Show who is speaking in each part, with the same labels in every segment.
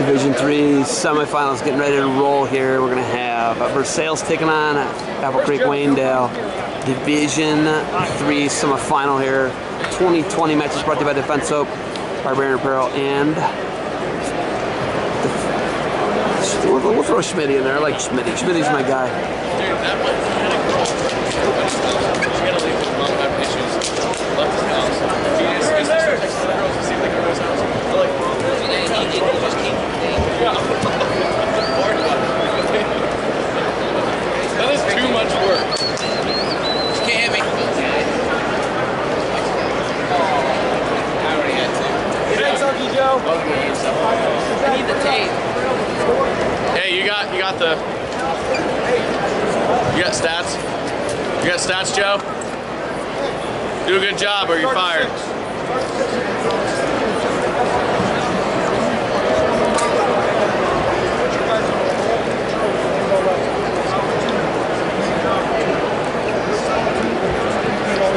Speaker 1: Division three semifinals getting ready to roll here. We're gonna have Versailles taking on Apple Creek Waynedale. Division three semifinal here. 2020 matches brought to you by Defense Soap, Barbarian Apparel, and we'll, we'll throw Schmitty in there. I like Schmitty. Schmitty's my guy.
Speaker 2: Hey, you got you got the you got stats? You got stats, Joe? Do a good job or you're fired.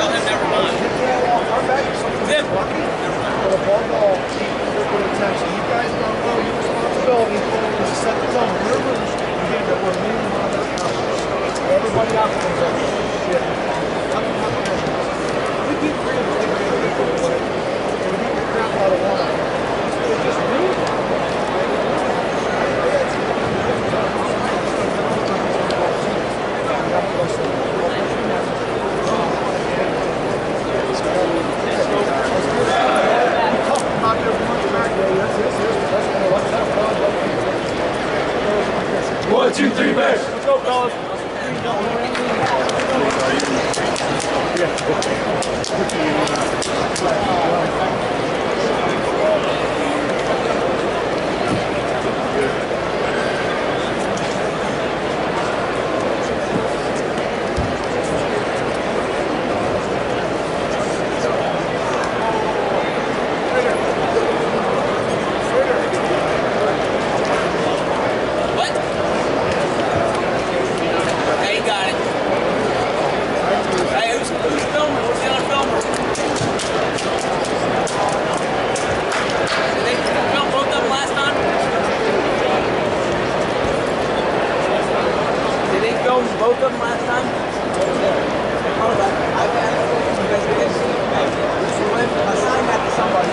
Speaker 3: here? Oh, never mind. Tell him never mind. Tim.
Speaker 4: above all, keep your attention. You guys don't know your responsibility is to set the tone. Rules. Again, that we're meeting on that conference. Everybody out there knows that. Shit. We keep we crap out of. It's just me.
Speaker 3: One, two, three, back. Let's go, fellas.
Speaker 5: What? Hey, you got it. Hey, who's, who's filming? Who's the other filmer? Did they film both of them last time? Both of them last time? Hold. I got it. You guys that to somebody.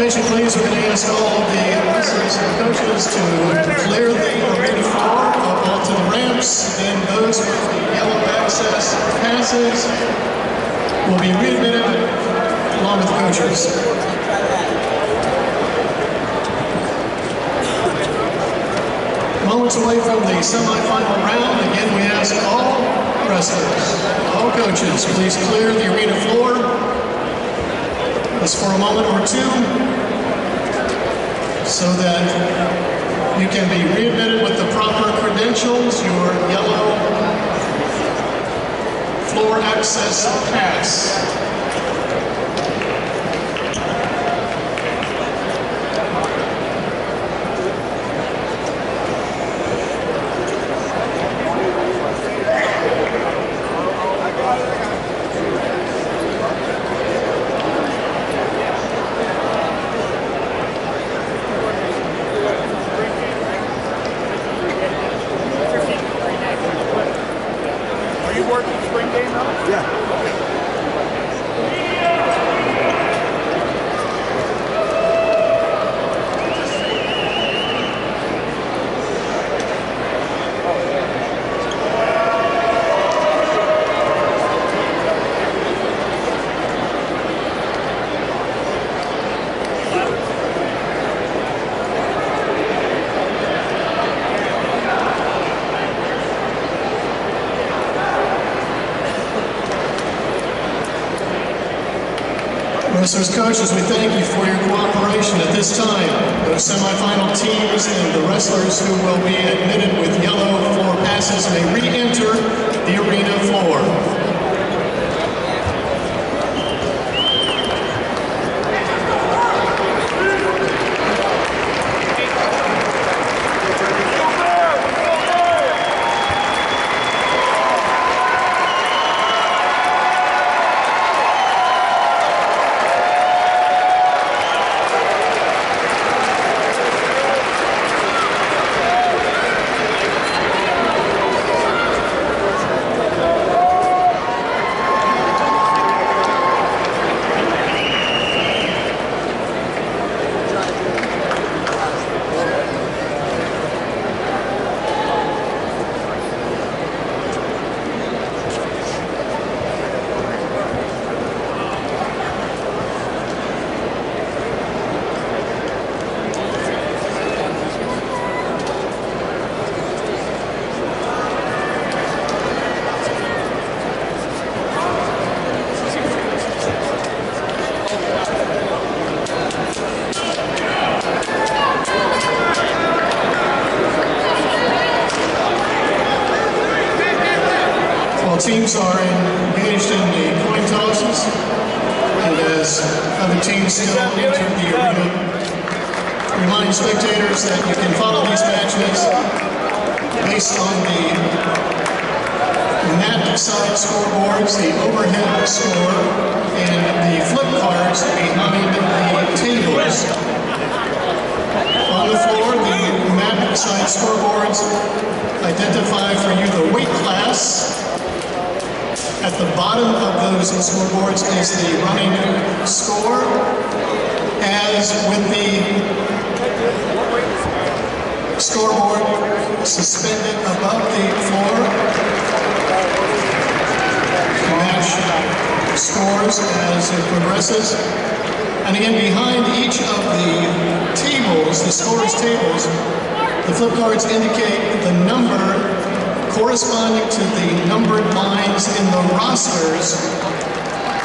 Speaker 6: Attention please, we're going to ask all of the assistant coaches to clear the arena floor up onto the ramps, then those with the yellow access passes will be readmitted along with the coaches. Moments away from the semifinal round, again we ask all wrestlers, all coaches, please clear the arena floor just for a moment or two so that you can be readmitted with the proper credentials, your yellow floor access pass. Wrestlers coaches, we thank you for your cooperation at this time. Those semifinal teams and the wrestlers who will be admitted with yellow floor passes may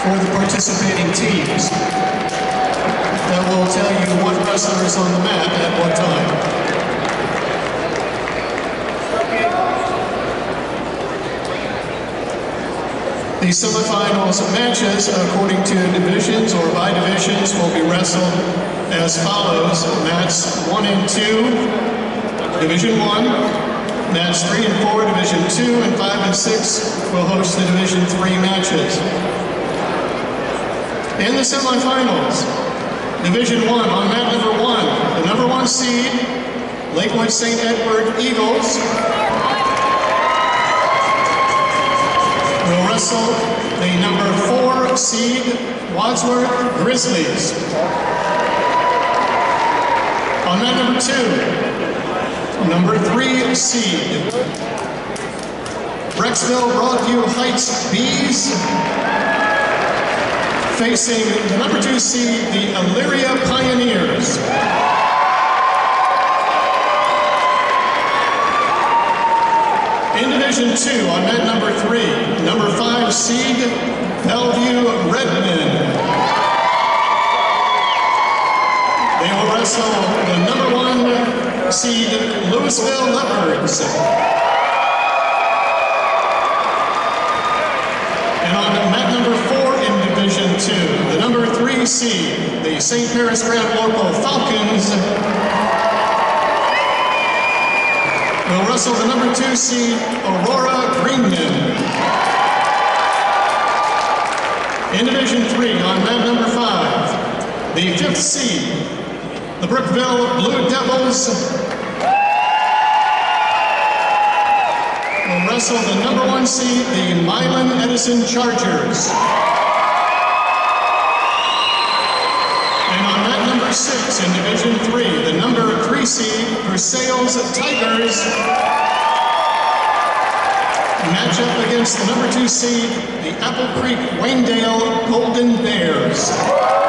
Speaker 6: for the participating teams. That will tell you what wrestler is on the mat at what time. The semifinals matches, according to divisions or by divisions, will be wrestled as follows. Mats 1 and 2, Division 1. Mats 3 and 4, Division 2, and 5 and 6 will host the Division 3 matches. In the semifinals, Division 1, on mat number 1, the number 1 seed, Lakewood St. Edward Eagles, will wrestle the number four seed Wadsworth Grizzlies. On mat number two, number three seed Brecksville Broadview Heights Bees facing the number two seed, the Elyria Pioneers. In Division 2, on mat number 3, number 5 seed, Bellevue Redmen. They will wrestle the number 1 seed, Louisville Leopards. And on mat number 4 in Division 2, the number 3 seed, the St. Paris Graham Local Falcons will wrestle the number two seed, Aurora Greenmen. In Division 3, on mat number 5, the fifth seed, the Brookville Blue Devils will wrestle the number one seed, the Milan Edison Chargers. And on mat number six in Division Three, the number three seed, Versailles Tigers. Match up against the number two seed, the Apple Creek Waynedale Golden Bears.